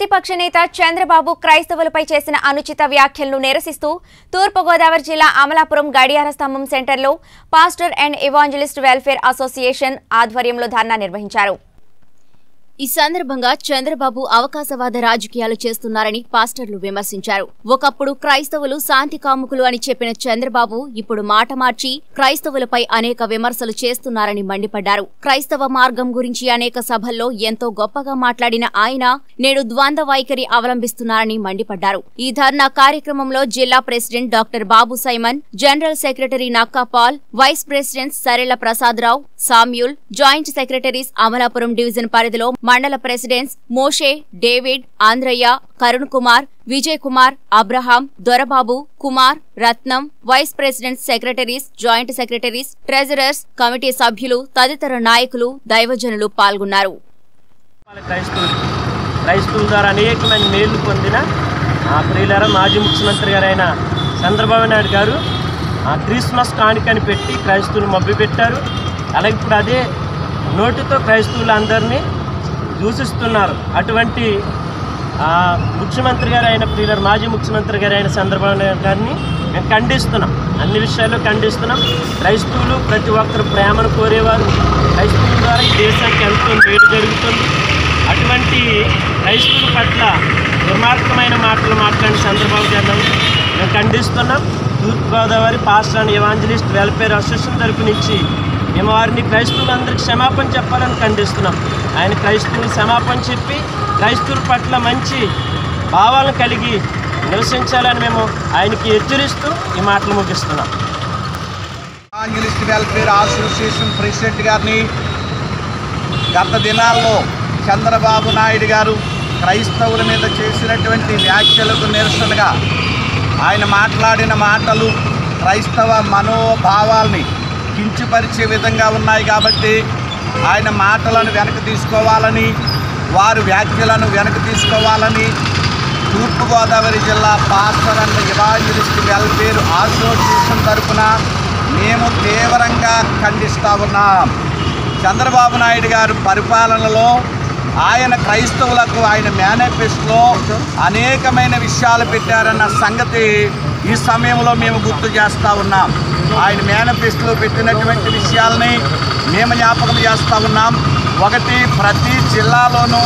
ప్రతిపక్ష నేత చంద్రబాబు క్రైస్తవులపై చేసిన అనుచిత వ్యాఖ్యలను నిరసిస్తూ తూర్పుగోదావరి జిల్లా అమలాపురం గడియార స్తంభం సెంటర్లో pastor and evangelist welfare association ఆధ్వర్యంలో ధర్నా నిర్వహించారు. ఈ సందర్భంగా చంద్రబాబు అవకాశవాద రాజకీయాలు చేస్తున్నారని పాస్టర్లు విమర్శించారు. ఒకప్పుడు క్రైస్తవులు శాంతి కాముకులు అని చెప్పిన చంద్రబాబు ఇప్పుడు మాట మార్చి క్రైస్తవులపై అనేక విమర్శలు చేస్తున్నారని మండిపడ్డారు. క్రైస్తవ మార్గం గురించి అనేక సభల్లో ఎంతో గొప్పగా మాట్లాడిన ఆయన నేడు ద్వంద్వ వైఖరి అవలంబిస్తున్నారని మండిపడ్డారు. ఈ ధర్నా కార్యక్రమంలో జిల్లా president doctor Babu Simon general secretary Nakka Paul vice president Sarela Prasadarao Samuel joint secretaries Amalapuram division పరిధిలో మండల presidents Moshe David Andhraiah Karun Kumar Vijay Kumar Abraham Dorababu Kumar Ratnam vice president secretaries joint secretaries treasurers committee సభ్యులు తదితర నాయకులు దైవజనులు పాల్గొన్నారు. క్రైస్తవుల. ద్వారా అనేకమైన మేలు పొందిన ఆ మాజీ ముఖ్యమంత్రి గారైన చంద్రబాబు నాయుడు గారు ఆ క్రిస్మస్ కానుకని పెట్టి క్రైస్తవులు మభ్యపెట్టారు. అలాగే ఇప్పుడు అదే నోటితో క్రైస్తవులందరినీ దూషిస్తున్నారు. అటువంటి ముఖ్యమంత్రి గారు అయిన ప్రియులర్ మాజీ ముఖ్యమంత్రి గారు అయిన చంద్రబాబు గారిని మేము ఖండిస్తున్నాం. అన్ని విషయాల్లో ఖండిస్తున్నాం. క్రైస్తవులు ప్రతి ఒక్కరు ప్రేమను కోరేవారు. క్రైస్తవుల ద్వారా ఈ దేశానికి ఎంతో మేలు జరుగుతుంది. అటువంటి క్రైస్తవుల పట్ల దుర్మార్గమైన మాటలు మాట్లాడిన చంద్రబాబు గారిని మేము ఖండిస్తున్నాం. Thurpugodavari pastor and evangelist welfare association తరపు నుంచి మేము వారిని క్రైస్తవులందరికీ క్షమాపణ చెప్పాలని ఖండిస్తున్నాం. ఆయన క్రైస్తవులు క్షమాపణ చెప్పి క్రైస్తవుల పట్ల మంచి భావాలను కలిగి నివసించాలని మేము ఆయనకి హెచ్చరిస్తూ ఈ మాటలు ముగిస్తున్నాం. ఆంజలిస్ట్ వెల్ఫేర్ అసోసియేషన్ ప్రెసిడెంట్ గారిని గత దినాల్లో చంద్రబాబు నాయుడు గారు క్రైస్తవుల మీద చేసినటువంటి వ్యాఖ్యలకు నిరసనగా ఆయన మాట్లాడిన మాటలు క్రైస్తవ మనోభావాల్ని కించపరిచే విధంగా ఉన్నాయి కాబట్టి ఆయన మాటలను వెనక్కి తీసుకోవాలని వారు వ్యాఖ్యలను వెనక్కి తీసుకోవాలని తూర్పుగోదావరి జిల్లా pastor and evangelist welfare association తరఫున మేము తీవ్రంగా ఖండిస్తూ ఉన్నాం. చంద్రబాబు నాయుడు గారు పరిపాలనలో ఆయన క్రైస్తవులకు ఆయన మేనిఫెస్టోలో అనేకమైన విషయాలు పెట్టారన్న సంగతి ఈ సమయంలో మేము గుర్తు చేస్తూ ఉన్నాం. ఆయన మేనిఫెస్టోలో పెట్టినటువంటి విషయాల్ని మేము జ్ఞాపకం చేస్తూ ఉన్నాం. ఒకటి ప్రతి జిల్లాలోనూ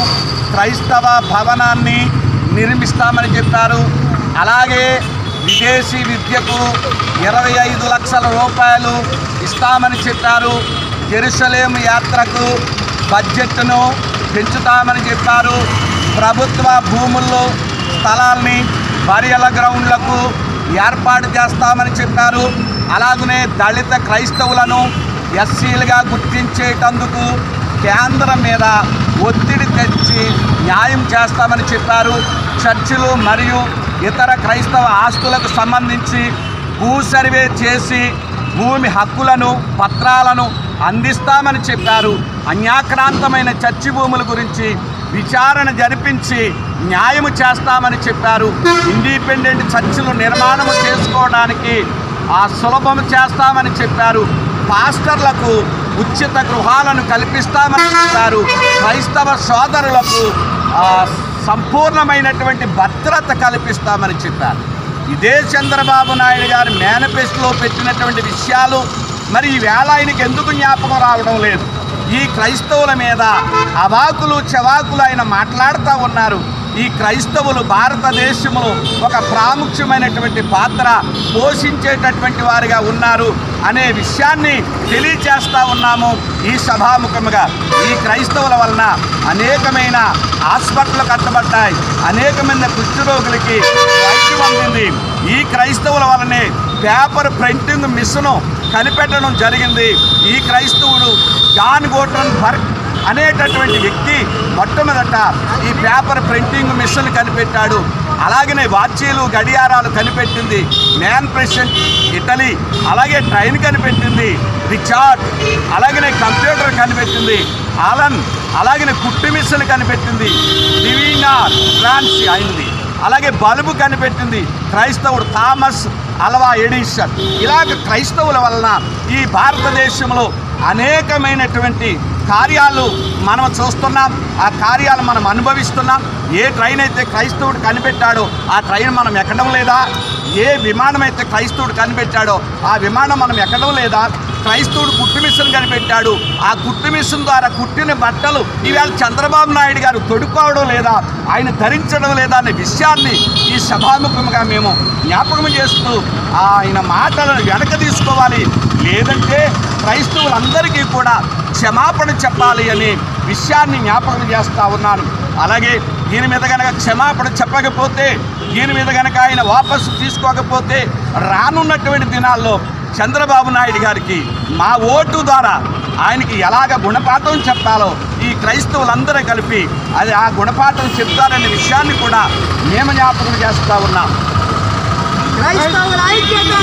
క్రైస్తవ భవనాన్ని నిర్మిస్తామని చెప్పారు. అలాగే విదేశీ విద్యకు ఇరవై ఐదు లక్షల రూపాయలు ఇస్తామని చెప్పారు. జెరూసలేం యాత్రకు బడ్జెట్ను పెంచుతామని చెప్పారు. ప్రభుత్వ భూముల్లో స్థలాల్ని బరియల గ్రౌండ్లకు ఏర్పాటు చేస్తామని చెప్పారు. అలాగనే దళిత క్రైస్తవులను ఎస్సీలుగా గుర్తించేటందుకు కేంద్రం మీద ఒత్తిడి తెచ్చి న్యాయం చేస్తామని చెప్పారు. చర్చిలు మరియు ఇతర క్రైస్తవ ఆస్తులకు సంబంధించి భూ సర్వే చేసి భూమి హక్కులను పత్రాలను అందిస్తామని చెప్పారు. అన్యాక్రాంతమైన చర్చి భూముల గురించి విచారణ జరిపించి న్యాయము చేస్తామని చెప్పారు. ఇండిపెండెంట్ చర్చిలు నిర్మాణం చేసుకోవడానికి ఆ సులభం చేస్తామని చెప్పారు. పాస్టర్లకు ఉచిత గృహాలను కల్పిస్తామని చెప్పారు. క్రైస్తవ సోదరులకు సంపూర్ణమైనటువంటి భద్రత కల్పిస్తామని చెప్పారు. ఇదే చంద్రబాబు నాయుడు గారి మేనిఫెస్టోలో పెట్టినటువంటి విషయాలు మరి ఈ వేళ ఆయనకి ఎందుకు జ్ఞాపకం రావడం లేదు? ఈ క్రైస్తవుల మీద అవాకులు చవాకులు ఆయన మాట్లాడుతూ ఉన్నారు. ఈ క్రైస్తవులు భారతదేశంలో ఒక ప్రాముఖ్యమైనటువంటి పాత్ర పోషించేటటువంటి వారిగా ఉన్నారు అనే విషయాన్ని తెలియచేస్తా ఉన్నాము ఈ సభాముఖముగా. ఈ క్రైస్తవుల వలన అనేకమైన హాస్పిటల్ కట్టబడ్డాయి అనేకమైన కుష్ఠరోగులకి వైద్యం అందింది. ఈ క్రైస్తవుల వలనే పేపర్ ప్రింటింగ్ మిషను కనిపెట్టడం జరిగింది. ఈ క్రైస్తవుడు జాన్ గోటన్ బర్క్ అనేటటువంటి వ్యక్తి మొట్టమొదట ఈ పేపర్ ప్రింటింగ్ మిషన్ కనిపెట్టాడు. అలాగనే వాచీలు గడియారాలు కనిపెట్టింది. Man president Italy. అలాగే ట్రైన్ కనిపెట్టింది. రిచార్డ్. అలాగనే కంప్యూటర్ కనిపెట్టింది. ఆలన్. అలాగనే కుట్టు మిషన్ కనిపెట్టింది. డివినార్ ఫ్రాన్స్ అయింది. అలాగే బల్బు కనిపెట్టింది. క్రైస్తవుడు థామస్ అల్వా ఎడిషన్ ఇలాగ క్రైస్తవుల వలన ఈ భారతదేశంలో అనేకమైనటువంటి కార్యాలు మనం చూస్తున్నాం. ఆ కార్యాలు మనం అనుభవిస్తున్నాం. ఏ ట్రైన్ అయితే క్రైస్తవుడు కనిపెట్టాడో ఆ ట్రైన్ మనం ఎక్కడం లేదా? ఏ విమానం అయితే క్రైస్తవుడు కనిపెట్టాడో ఆ విమానం మనం ఎక్కడం లేదా? క్రైస్తవుడు కుట్టు మిషన్ కనిపెట్టాడు. ఆ కుట్టు మిషన్ ద్వారా కుట్టిన బట్టలు ఈవేళ చంద్రబాబు నాయుడు గారు తొడుక్కోవడం లేదా? ఆయన ధరించడం లేదా అనే విషయాన్ని ఈ సభాముఖంగా మేము జ్ఞాపకం చేస్తూ ఆయన మాటలను వెనక తీసుకోవాలి. లేదంటే క్రైస్తవులందరికీ కూడా క్షమాపణ చెప్పాలి అనే విషయాన్ని జ్ఞాపకం చేస్తా ఉన్నాను. అలాగే దీని మీద కనుక క్షమాపణ చెప్పకపోతే దీని మీద కనుక ఆయన వాపసు తీసుకోకపోతే రానున్నటువంటి దినాల్లో చంద్రబాబు నాయుడు గారికి మా ఓటు ద్వారా ఆయనకి ఎలాగ గుణపాఠం చెప్పాలో ఈ క్రైస్తవులందరూ కలిపి అది ఆ గుణపాఠం చెప్తారనే విషయాన్ని కూడా మేము జ్ఞాపకం చేస్తా ఉన్నాం. క్రైస్తవుల ఐక్యత!